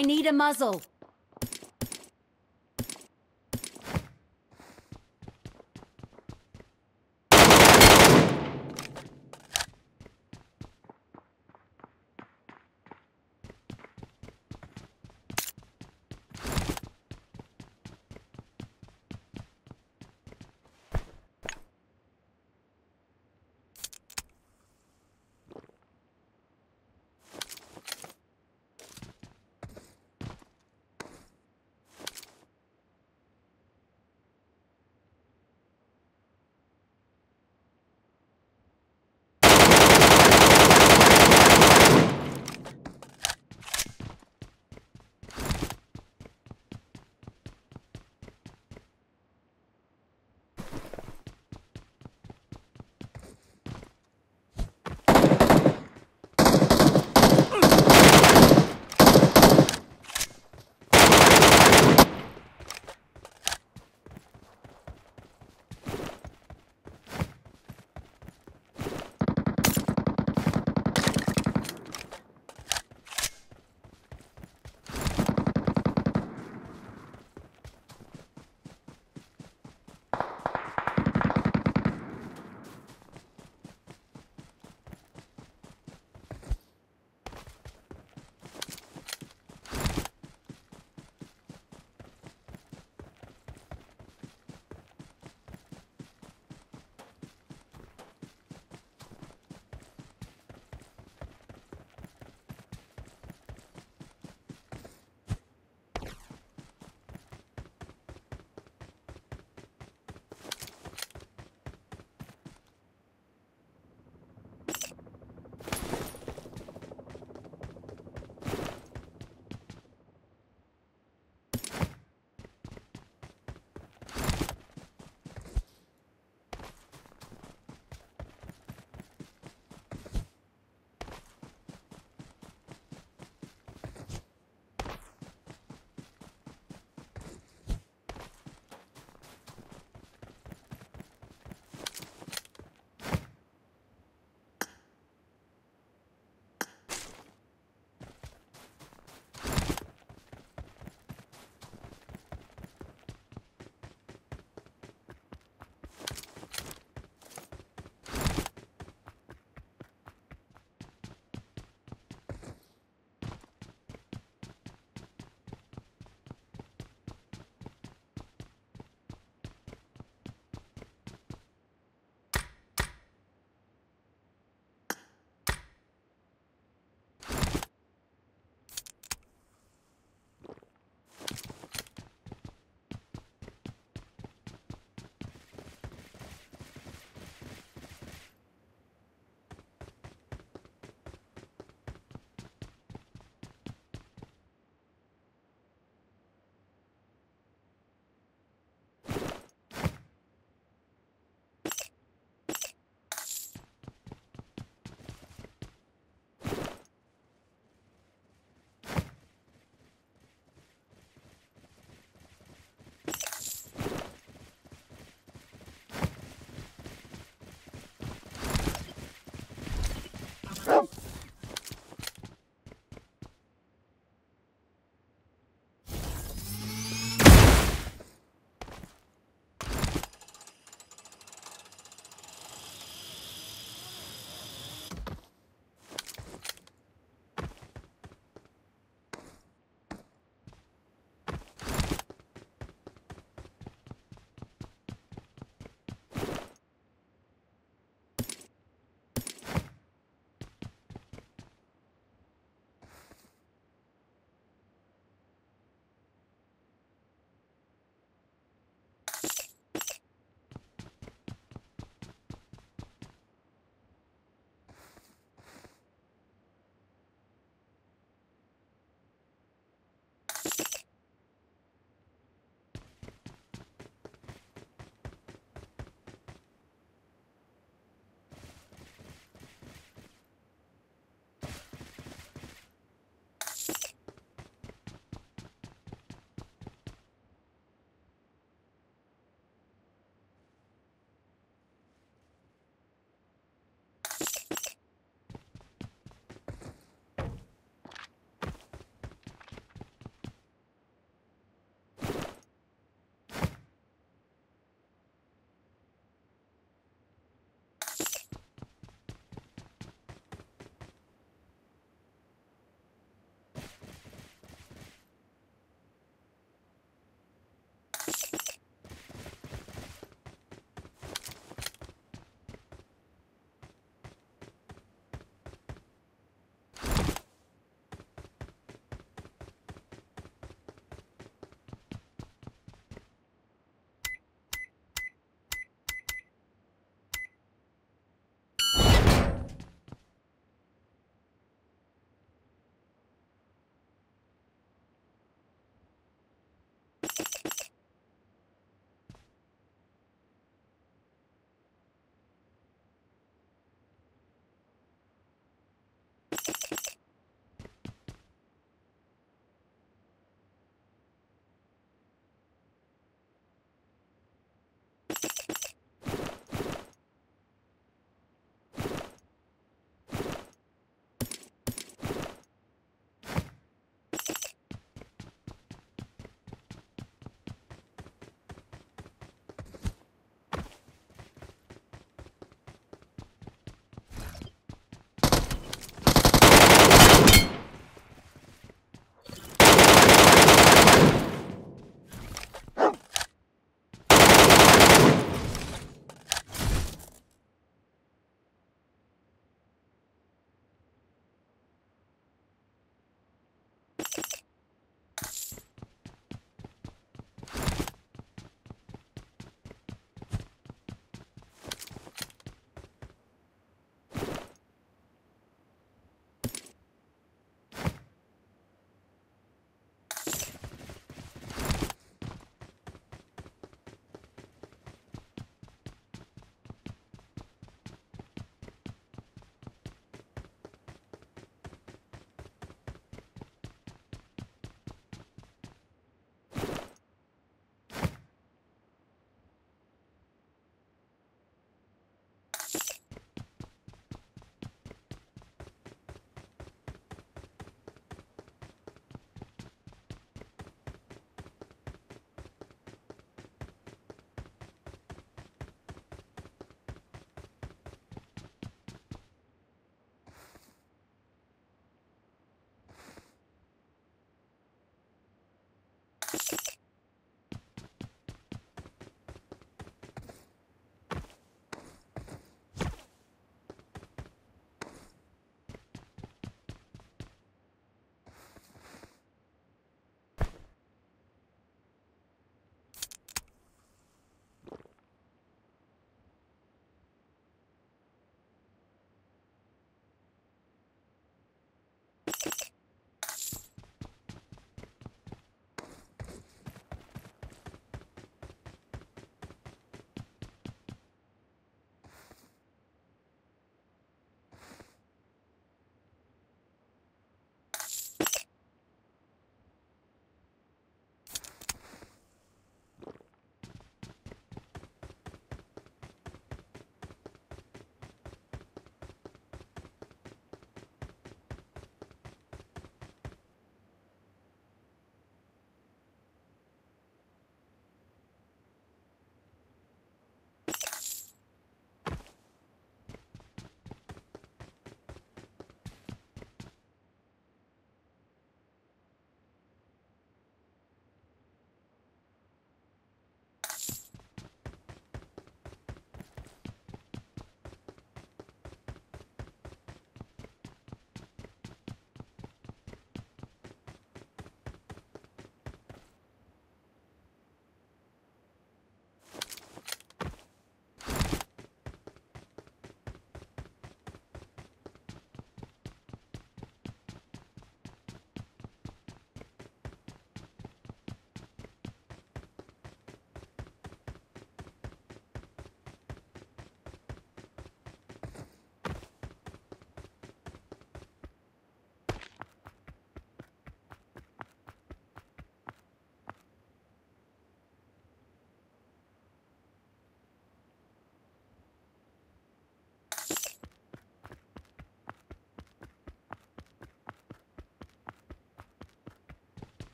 I need a muzzle.